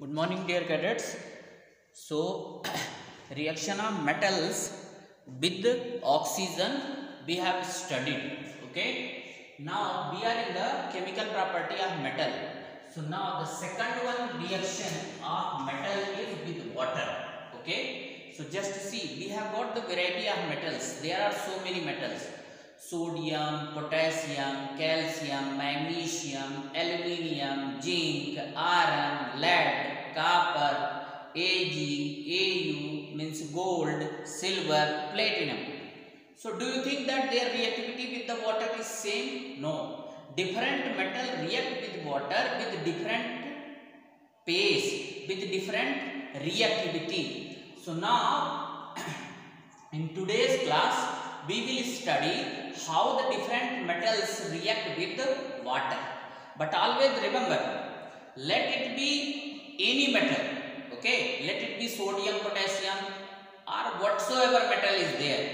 Good morning, dear cadets. So, reaction of metals with oxygen we have studied. Okay. Now we are in the chemical property of metal. So now the second one reaction of metal is with water. Okay. So just see, we have got the variety of metals. There are so many metals. Sodium, potassium, calcium, magnesium, aluminium, zinc, iron, lead, copper, Ag, Au means gold, silver, platinum. So do you think that their reactivity with the water is same? No. Different metal react with water with different pace, with different reactivity. So now in today's class we will study how the different metals react with water. But always remember, let it be any metal, okay? Let it be sodium, potassium or whatsoever metal is there.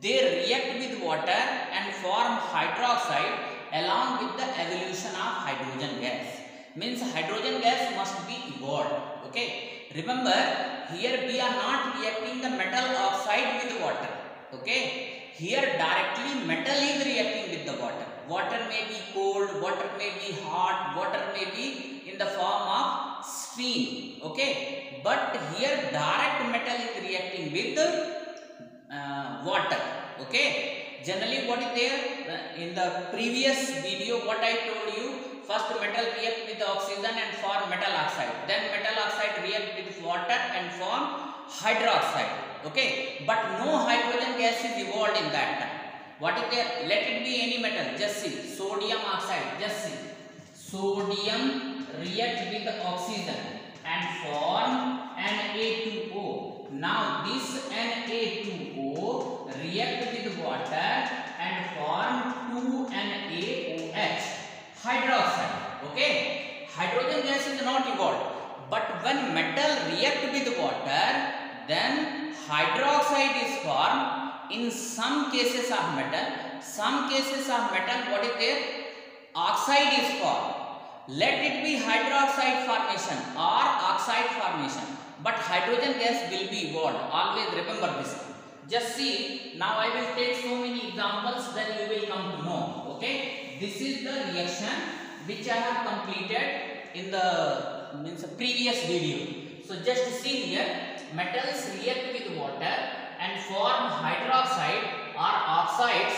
They react with water and form hydroxide along with the evolution of hydrogen gas. Means hydrogen gas must be evolved, okay? Remember, here we are not reacting the metal oxide with water, okay? Here directly metal is reacting with the water. Water may be cold water may be hot water may be in the form of steam okay? But here direct metal is reacting with uh, water okay? Generally what is there? Uh, in the previous video what i told you first metal react with oxygen and form metal oxide. Then metal oxide react with water and form hydroxide okay? But no hydrogen gas is evolved in that. Time what is there? Let it be any metal. Just see. Sodium oxide. Just see. Sodium react with oxygen and form Na2O now this Na2O react with water and form 2NaOH hydroxide. Okay? Hydrogen gas is not evolved but when metal react with water then hydroxide is formed in some cases of metal. Some cases of metal what is there? Oxide is formed. Let it be hydroxide formation or oxide formation. But hydrogen gas will be evolved always remember this. Just see now i will take so many examples then you will come to know okay? This is the reaction which i have completed in the means previous video. So just see here metals react with water and form hydroxide or oxides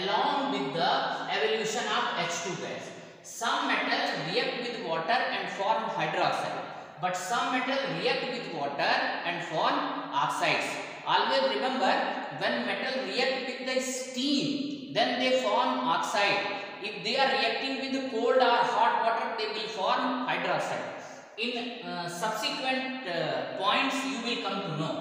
along with the evolution of H2 gas. Some metals react with water and form hydroxide, but some metals react with water and form oxides. Always remember, when metal react with the steam, then they form oxide. If they are reacting with cold or hot water, they will form hydroxide in uh, subsequent uh, points you will come to know.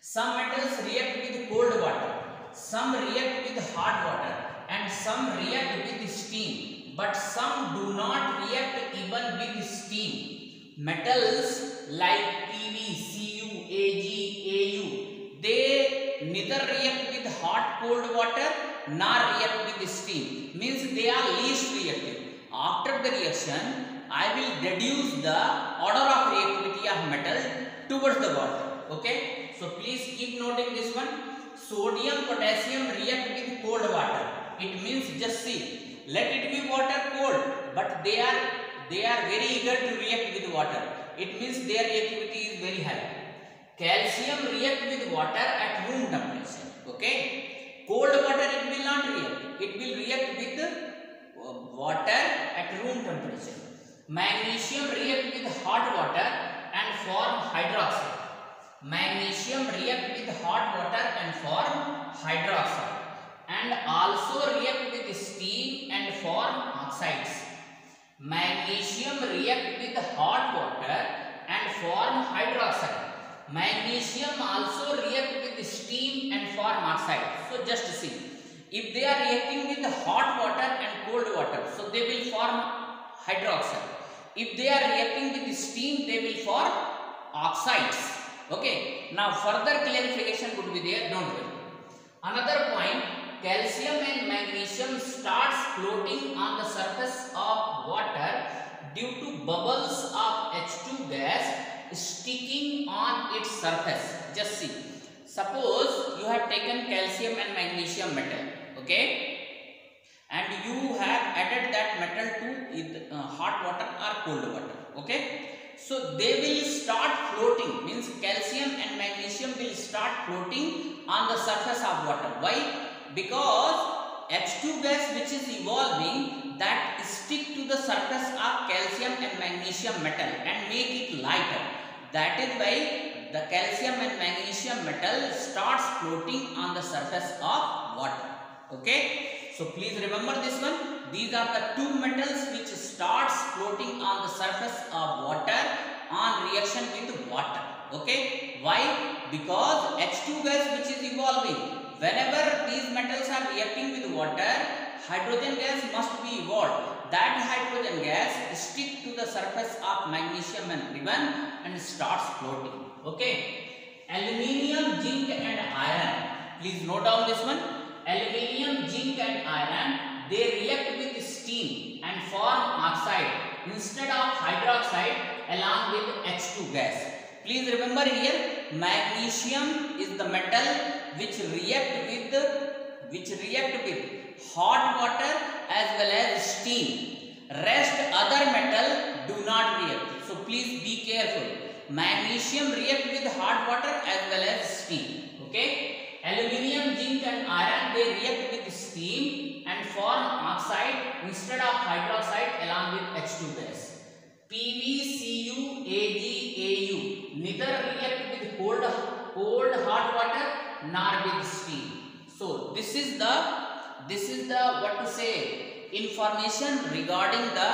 Some metals react with cold water, some react with hot water and some react with steam but some do not react even with steam. Metals like Pb, Cu, Ag, Au they neither react with hot cold water nor react with steam means they are least reactive. After the reaction I will reduce the order of reactivity of metal towards the water. Okay. So please keep noting this one. Sodium, potassium react with cold water. It means just see. Let it be water cold, but they are they are very eager to react with water. It means their reactivity is very high. Calcium react with water at room temperature. Okay. Cold water it will not react. It will react with uh, water at room temperature. Magnesium react with hot water and form hydroxide. Magnesium react with hot water and form hydroxide and also react with steam and form oxides. Magnesium react with hot water and form hydroxide. Magnesium also react with steam and form oxide. So just see, if they are reacting with hot water and cold water, so they will form hydroxide. If they are reacting with steam, they will form oxides. Okay. Now further clarification would be there. Don't worry. Another point calcium and magnesium starts floating on the surface of water due to bubbles of H2 gas sticking on its surface. Just see. Suppose you have taken calcium and magnesium metal. Okay. And you have added that metal to either, uh, hot water or cold water. Okay. So they will start floating. Means calcium and magnesium will start floating on the surface of water. Why? Because H2 gas which is evolving that stick to the surface of calcium and magnesium metal and make it lighter. That is why the calcium and magnesium metal starts floating on the surface of water. Okay. So please remember this one. These are the two metals which starts floating on the surface of water on reaction with water. Okay. Why? Because H2 gas which is evolving. Whenever these metals are reacting with water, hydrogen gas must be evolved. That hydrogen gas stick to the surface of magnesium and ribbon and starts floating. Okay. Aluminium, zinc and iron. Please note down this one. Aluminium, zinc and iron, they react with steam and form oxide instead of hydroxide along with H2 gas. Please remember here, magnesium is the metal which react with which react with hot water as well as steam. Rest other metal do not react. So please be careful. Magnesium react with hot water as well as steam. They react with steam and form oxide instead of hydroxide along with H2 gas. PVCu, Ag, Au neither react with cold, cold hot water nor with steam. So this is the this is the what to say information regarding the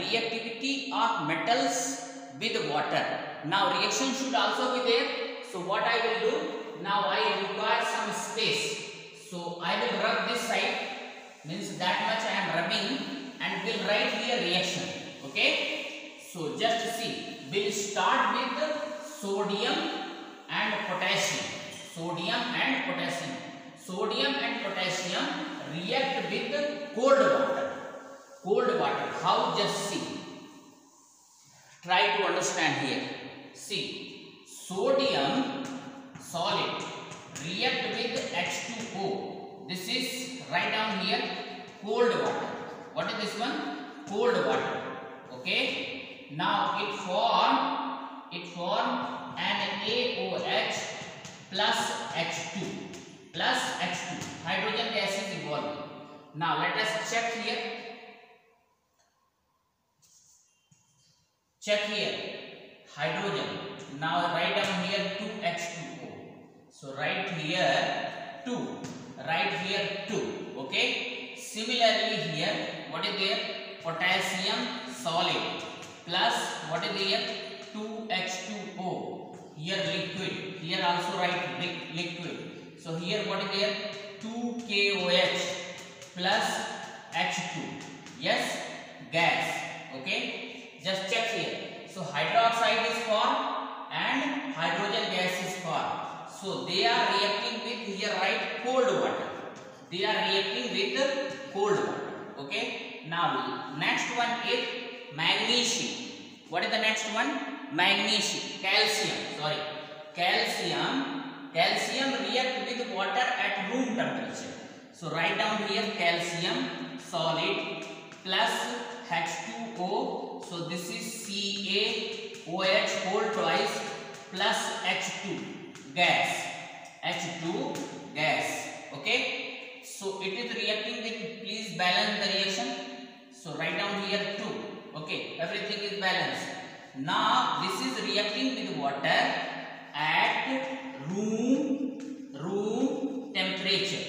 reactivity of metals with water. Now reaction should also be there. So what I will do now I require some space. So I will rub this side means that much I am rubbing and will write here reaction. Okay. So just see we'll start with sodium and potassium. Sodium and potassium. Sodium and potassium react with cold water. Cold water. How just see. Try to understand here. See. Sodium solid react with H2O. This is right down here cold water. What is this one? Cold water. Okay. Now it form it form an AOH plus H2 plus H2. Hydrogen gas is evolving. Now let us check here. Check here. Hydrogen. Now write down here 2H2O. So write here 2. Write here 2. Okay. Similarly here, what is there? Potassium solid plus what is there? 2H2O. Here liquid. Here also write liquid. So here what is there? 2KOH plus H2. Yes, gas. Okay. Just check here. So hydroxide is formed and hydrogen gas is formed. So they are reacting with here right cold water. They are reacting with cold water. Okay. Now next one is magnesium. What is the next one? Magnesium. Calcium. Sorry. Calcium. Calcium react with water at room temperature. So write down here calcium solid plus H2O. So this is CaOH whole twice plus H2 gas. H2 gas. Okay. So it is reacting with please balance the reaction. So write down here 2. Okay. Everything is balanced. Now this is reacting with water at room room temperature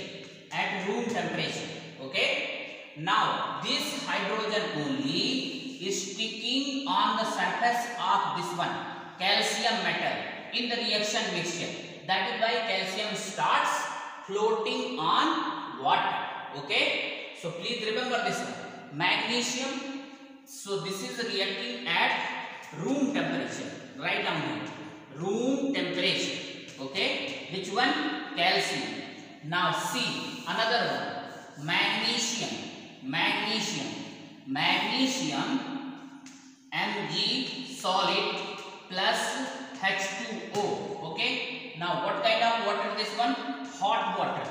at room temperature okay now this hydrogen only is sticking on the surface of this one calcium metal in the reaction mixture. That is why calcium starts floating on water. Okay? So please remember this one. Magnesium so this is reacting at room temperature. Write down here. Room temperature. Okay? Which one? Calcium. Now see another one. Magnesium. Magnesium. Magnesium mg solid plus H2O. Okay. Now what kind of water this one? Hot water.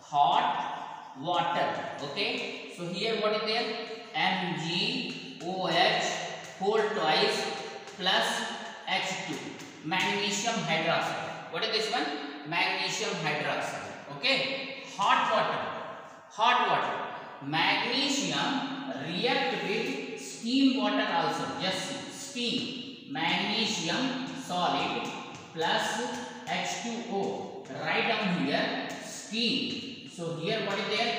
Hot water. Okay. So here what is there? MgOH whole twice plus H2. Magnesium hydroxide. What is this one? Magnesium hydroxide. Okay. Hot water. Hot water. Magnesium react with steam water also. Just steam. Magnesium solid plus H2O. Write down here steam. So here what is there?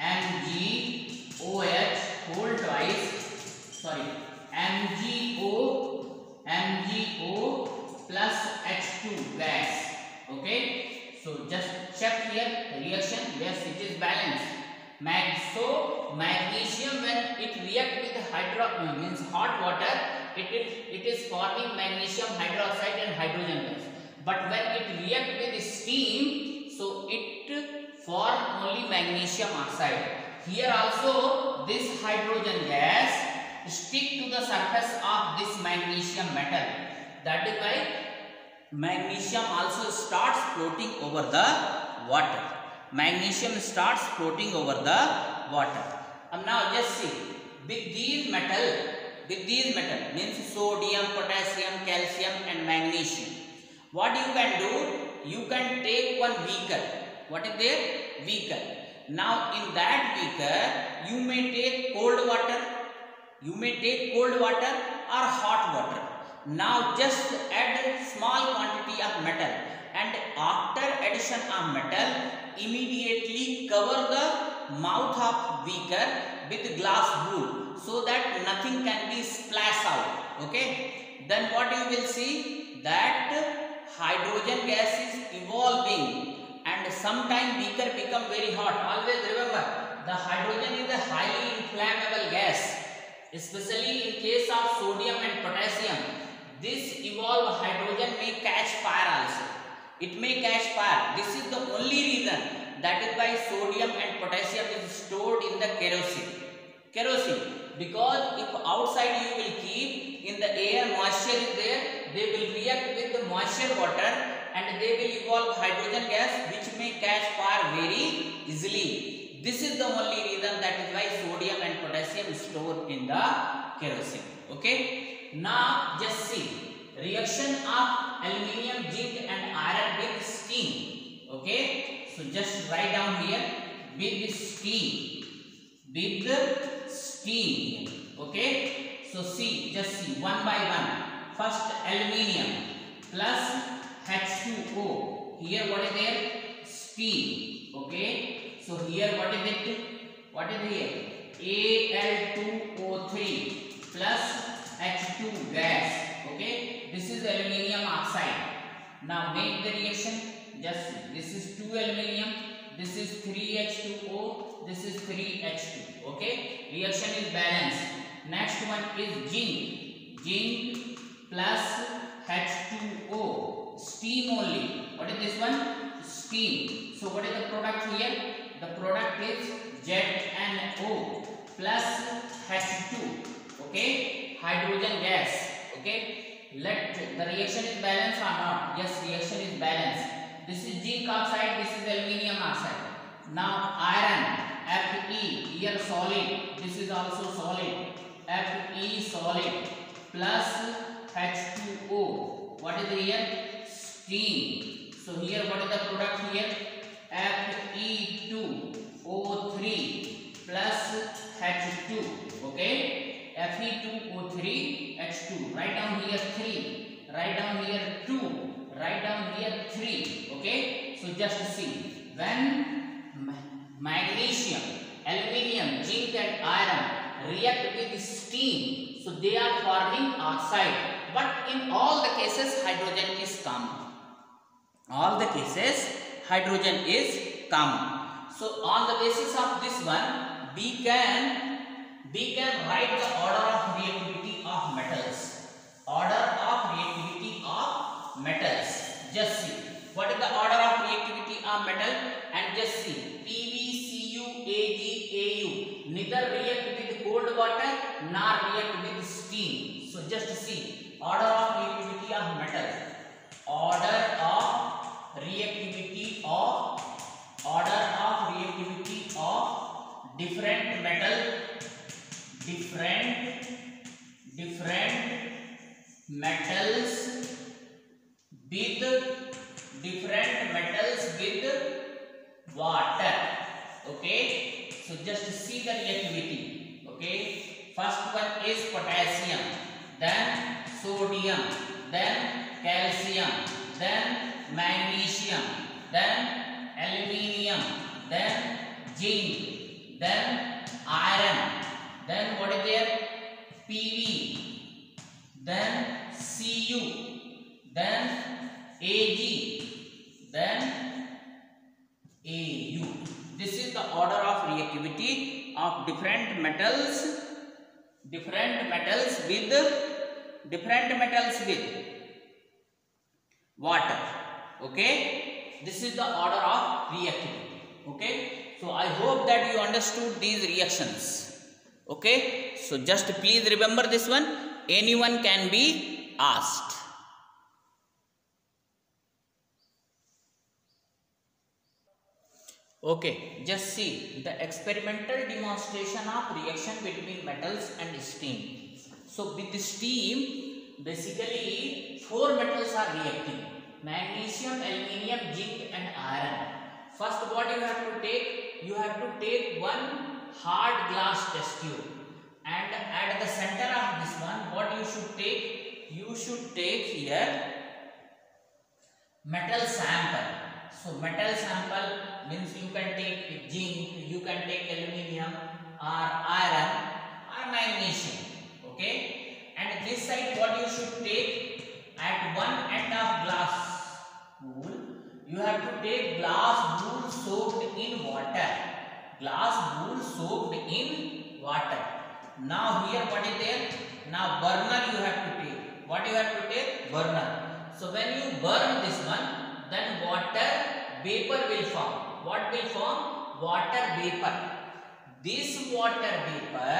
MgOH whole twice. Sorry. MgO MgO plus H2 gas. Okay. So just check here reaction. Yes, it is balanced. Mag so magnesium when it react with hydro means hot water, it is it is forming magnesium hydroxide and hydrogen gas. But when it react with steam, so it form only magnesium oxide. Here also this hydrogen gas stick to the surface of this magnesium metal. That is why magnesium also starts floating over the water. Magnesium starts floating over the water. And now just see, with these metal, with these metal means sodium, potassium, calcium and magnesium. What you can do? You can take one beaker. What is there? Beaker. Now in that beaker, you may take cold water, you may take cold water or hot water. Now just add small quantity of metal and after addition of metal, immediately cover the mouth of beaker with glass wool so that nothing can be splashed out. Okay. Then what you will see that hydrogen gas is evolving and sometime beaker become very hot. Always remember the hydrogen is a highly inflammable gas especially in case of sodium and potassium. This evolved hydrogen may catch fire also. It may catch fire. This is the only reason that is why sodium and potassium is stored in the kerosene. Kerosene because if outside you will keep in the air moisture is there they will react with the moisture water and they will evolve hydrogen gas which may catch fire very easily. This is the only reason that is why sodium and potassium is stored in the kerosene. Okay. Now just see reaction of aluminium, zinc and iron with steam. Okay. So just write down here with steam. With steam. Okay. So see just see one by one. First aluminium plus H2O. Here what is there? Steam. Okay. So here what is it? What is here? Al2O3 plus H2 gas. Okay. This is aluminium oxide. Now make the reaction. Just see. this is 2 aluminium. This is 3H2O. This is 3H2. Okay. Reaction is balanced. Next one is zinc. Zinc plus H2O. Steam only. What is this one? Steam. So what is the product here? The product is ZnO plus H2. Okay. Hydrogen gas. Okay. Let the reaction is balanced or not? Yes, reaction is balanced. This is zinc oxide. This is aluminium oxide. Now iron. Fe here solid. This is also solid. Fe solid plus H2O. What is here? Steam. So here what is the product here? Fe2O3 plus H2. Okay? Fe2O3 H2. Write down here 3. Write down here 2. Write down here 3. Okay? So just see. When magnesium, aluminium, zinc and iron react with steam, so they are forming oxide. But in all the cases, hydrogen is common. All the cases, hydrogen is common. So on the basis of this one, we can we can write the order of reactivity of metals. Order of reactivity of metals. Just see. What is the order of reactivity of metal? And just see. PVCU. Neither react with cold water nor react with steam. So just see. order of reactivity of metal order of reactivity of order of reactivity of different metal different different metals with different metals with water okay so just see the reactivity okay first one is potassium then sodium then calcium then magnesium then aluminium then zinc then iron then what is there pb then cu then ag then au this is the order of reactivity of different metals different metals with different metals with water. Okay? This is the order of reactivity. Okay? So i hope that you understood these reactions. Okay? So just please remember this one. Anyone can be asked Okay, just see the experimental demonstration of reaction between metals and steam. So with steam, basically four metals are reacting. Magnesium, aluminium, zinc and iron. First what you have to take? You have to take one hard glass test tube. And at the center of this one, what you should take? You should take here metal sample. So metal sample means you can take zinc, you can take aluminium or iron or magnesium. Okay. And this side what you should take at one end of glass wool, you have to take glass wool soaked in water. Glass wool soaked in water. Now here what is there? Now burner you have to take. What you have to take? Burner. So when you burn this one, then water vapor will form. What will form? Water vapor. This water vapor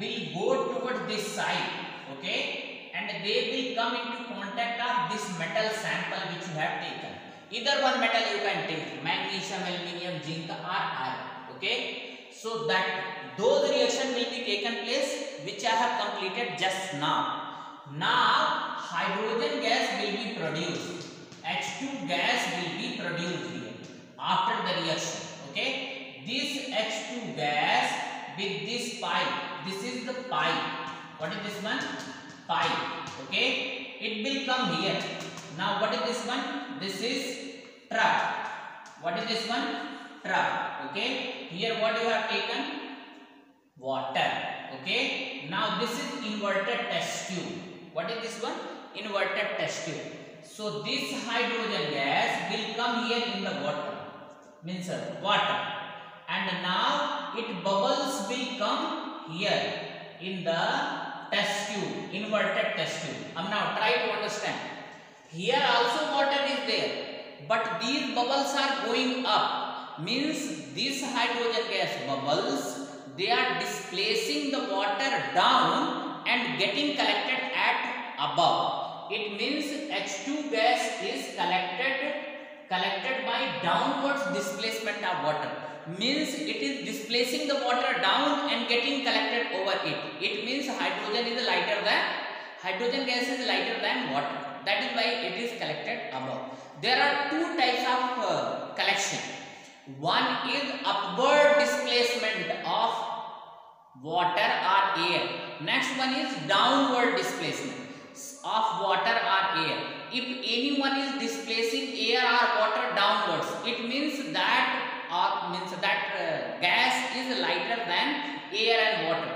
will go towards this side. Okay. And they will come into contact of this metal sample which you have taken. Either one metal you can take. Magnesium, aluminium, zinc or iron. Okay. So that those reaction will be taken place which I have completed just now. Now hydrogen gas will be produced. H2 gas will be produced here after the reaction. Okay. This H2 gas with this pipe. This is the pipe. What is this one? Pipe. Okay. It will come here. Now what is this one? This is trough. What is this one? Trough. Okay. Here what you have taken? Water. Okay. Now this is inverted test tube. What is this one? Inverted test tube. So this hydrogen gas will come here in the water. Means uh, water. And now it bubbles will come here in the test tube. Inverted test tube. Um, now try to understand. Here also water is there. But these bubbles are going up. Means this hydrogen gas bubbles they are displacing the water down and getting collected at above. It means H2 gas is collected collected by downwards displacement of water. Means it is displacing the water down and getting collected over it. It means hydrogen is lighter than hydrogen gas is lighter than water. That is why it is collected above. There are two types of uh, collection. One is upward displacement of water or air. Next one is downward displacement of water or air. If anyone is displacing air or water downwards, it means that or means that uh, gas is lighter than air and water.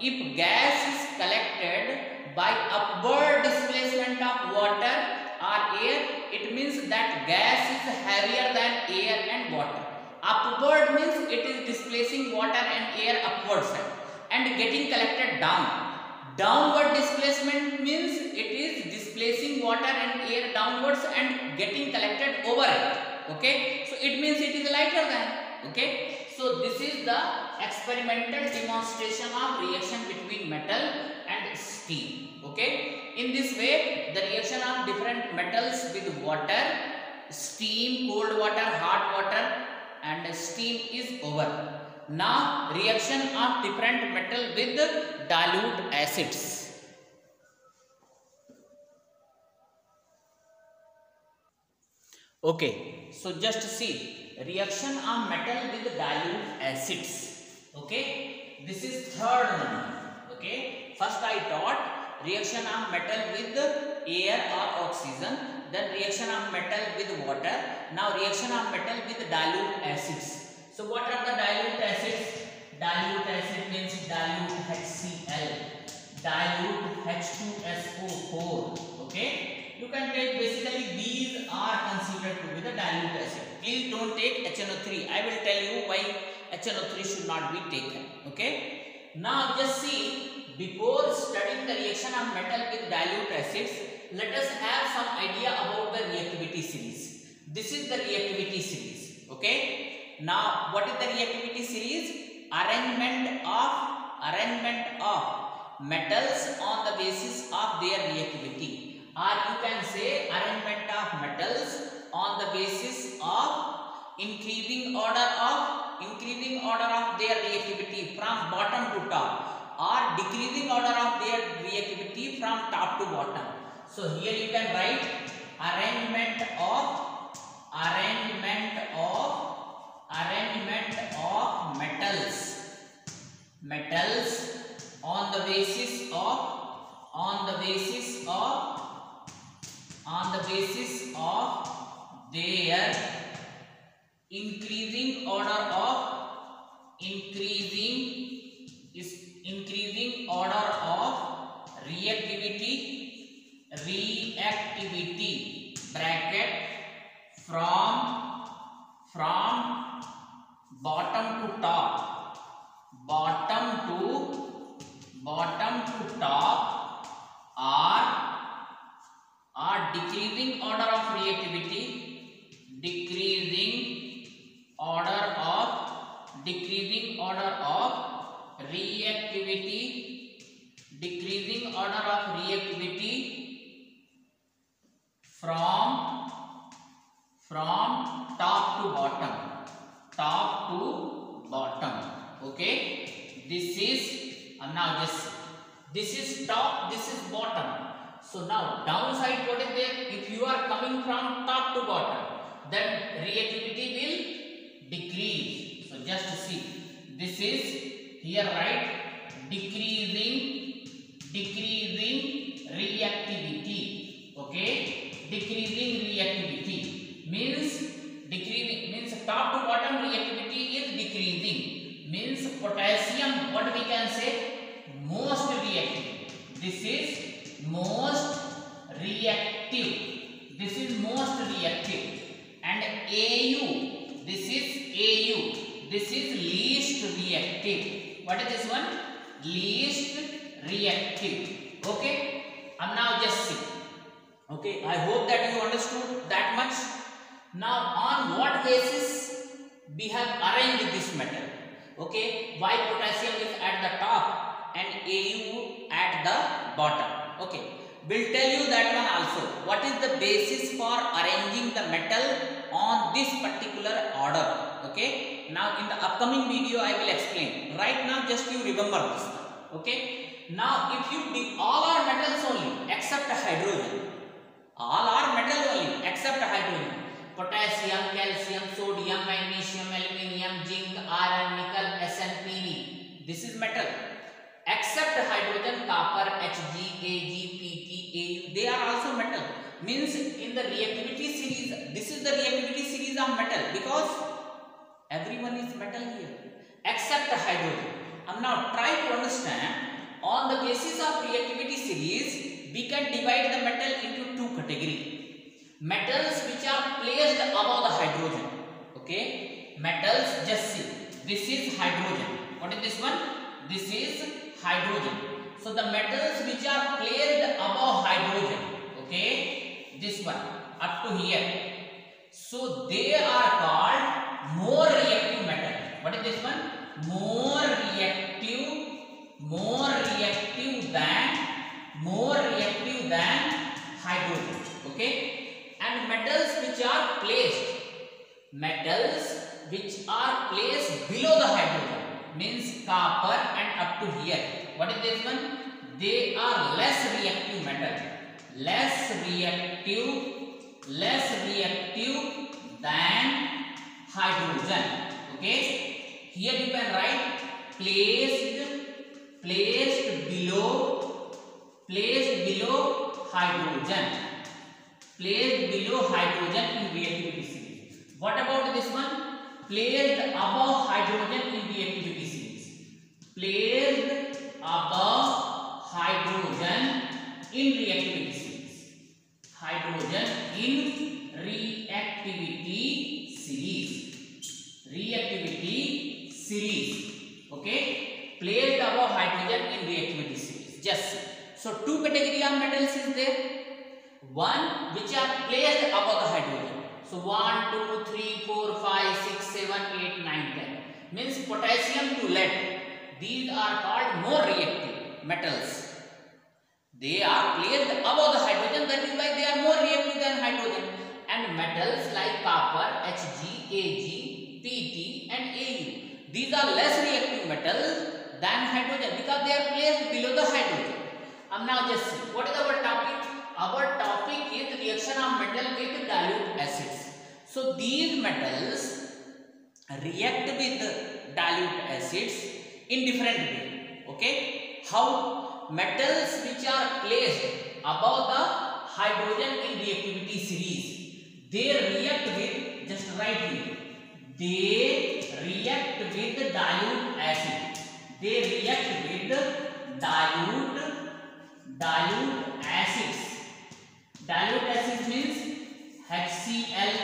If gas is collected by upward displacement of water or air, it means that gas is heavier than air and water. Upward means it is displacing water and air upwards and getting collected down. Downward displacement means it is displacing water and air downwards and getting collected over it. Okay. So it means it is lighter than. Okay. So this is the experimental demonstration of reaction between metal and steam. okay in this way the reaction of different metals with water steam cold water hot water and steam is over now reaction of different metal with dilute acids. Okay so just see reaction of metal with dilute acids. Okay this is third one. Okay first i taught reaction of metal with air or oxygen then reaction of metal with water. Now reaction of metal with dilute acids. So what are the dilute acids dilute acid means dilute hcl dilute h2so4 okay you can take basically these are considered to be the dilute acid. Please don't take HNO3 I will tell you why HNO3 should not be taken okay? Now just see before studying the reaction of metal with dilute acids let us have some idea about the reactivity series. This is the reactivity series okay? Now what is the reactivity series? Arrangement of arrangement of metals on the basis of their reactivity or you can say arrangement of metals on the basis of increasing order of increasing order of their reactivity from bottom to top. Or decreasing order of their reactivity from top to bottom. So here you can write arrangement of arrangement of arrangement of metals metals on the basis of on the basis of on the basis of their increasing order of increasing is increasing order of reactivity reactivity bracket from from bottom to top bottom to bottom to top are are decreasing order of reactivity decreasing order of decreasing order of reactivity decreasing order of reactivity from from top to bottom. Top to bottom. Okay? This is uh, now just this is top this is bottom. So now downside what is there? If you are coming from top to bottom then reactivity will decrease. So just to see. This is here right? Decreasing decreasing reactivity. Okay decreasing reactivity. Means decreasing means top to bottom reactivity is decreasing. Means potassium what we can say? Most reactive. This is most reactive. This is most reactive. And au this is au. This is least reactive. What is this one? Least reactive. Okay? And now just see okay i hope that you understood that much. Now on what basis we have arranged this metal okay why potassium is at the top and au at the bottom? Okay we'll tell you that one also. What is the basis for arranging the metal on this particular order? Okay now in the upcoming video i will explain. Right now just you remember this. Okay now if you all are metals only except hydrogen all are metal only except hydrogen potassium calcium sodium magnesium aluminium zinc iron nickel sn pb this is metal except hydrogen copper hg ag pt au they are also metal means in the reactivity series this is the reactivity series of metal because everyone is metal here except hydrogen and now try to understand on the basis of reactivity series we can divide the metal into two categories. Metals which are placed above the hydrogen. Okay? Metals just see. This is hydrogen. What is this one? This is hydrogen. So the metals which are placed above hydrogen. Okay? This one up to here. So they are called more reactive metal. What is this one? More reactive more reactive than more reactive than hydrogen okay? And metals which are placed metals which are placed below the hydrogen means copper and up to here. What is this one? They are less reactive metal. Less reactive less reactive than hydrogen okay? Here you can write placed placed below placed below hydrogen. Placed below hydrogen in reactivity series what about this one? Placed above hydrogen in reactivity series placed above hydrogen in reactivity series hydrogen in reactivity series. Reactivity series. Okay? Placed above hydrogen in reactivity series just. So two category of metals is there one which are placed above the hydrogen so 1 2 3 4 5 6 7 8 9 10 means potassium to lead these are called more reactive metals they are placed above the hydrogen that is why they are more reactive than hydrogen and metals like copper hg ag pt and au these are less reactive metals than hydrogen because they are placed below the hydrogen um, now just see what is our topic our topic is reaction of metal with dilute acids so these metals react with dilute acids in different way okay how metals which are placed above the hydrogen in reactivity series they react with just write here they react with dilute acid they react with dilute dilute acids dilute acids means HCl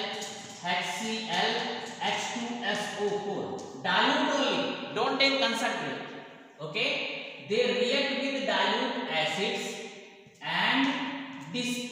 HCl H2SO4 dilute only don't take concentrate okay they react with dilute acids and displace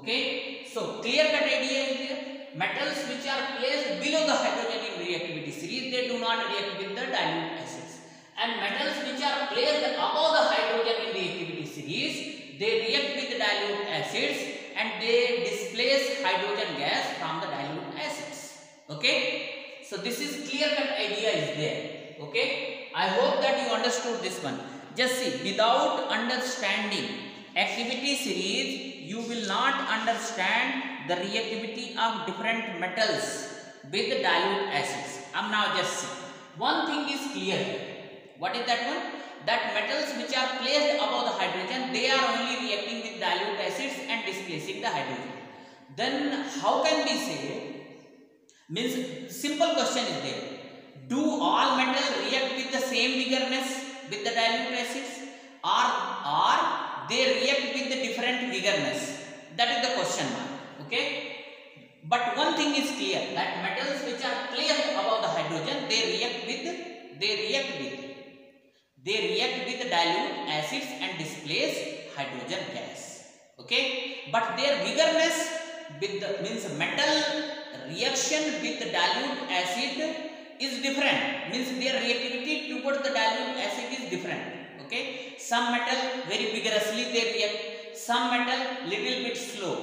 okay? So clear cut idea is there metals which are placed below the hydrogen in reactivity series they do not react with the dilute acids. And metals which are placed above the hydrogen in reactivity series they react with the dilute acids and they displace hydrogen gas from the dilute acids. Okay? So this is clear cut idea is there. Okay? I hope that you understood this one. Just see without understanding activity series you will not understand the reactivity of different metals with dilute acids. I'm now just one thing is clear. What is that one? That metals which are placed above the hydrogen they are only reacting with dilute acids and displacing the hydrogen. Then how can we say? Means simple question is there. Do all metals react with the same vigorness with the dilute acids? Or or they react different vigorness that is the question mark okay? But one thing is clear that metals which are placed above the hydrogen they react with they react with. They react with dilute acids and displace hydrogen gas okay? But their vigorness with the means metal reaction with dilute acid is different. Means their reactivity towards the dilute acid is different okay? Some metal very vigorously they react some metal little bit slow.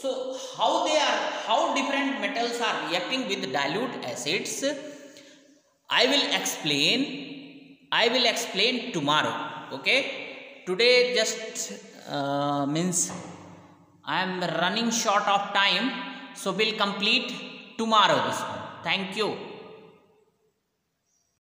So how they are how different metals are reacting with dilute acids i will explain i will explain tomorrow okay? Today just uh, means i am running short of time so we'll complete tomorrow this one. Thank you.